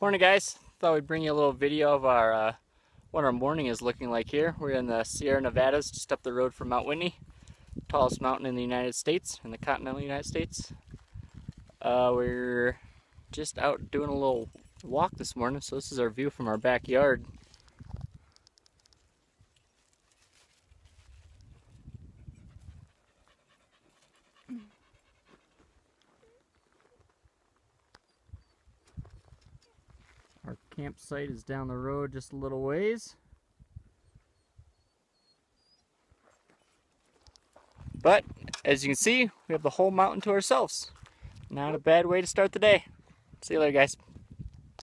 Morning guys, thought we'd bring you a little video of our uh, what our morning is looking like here. We're in the Sierra Nevadas, just up the road from Mount Whitney, tallest mountain in the United States, in the continental United States. Uh, we're just out doing a little walk this morning, so this is our view from our backyard. Campsite is down the road just a little ways. But as you can see, we have the whole mountain to ourselves. Not a bad way to start the day. See you later, guys.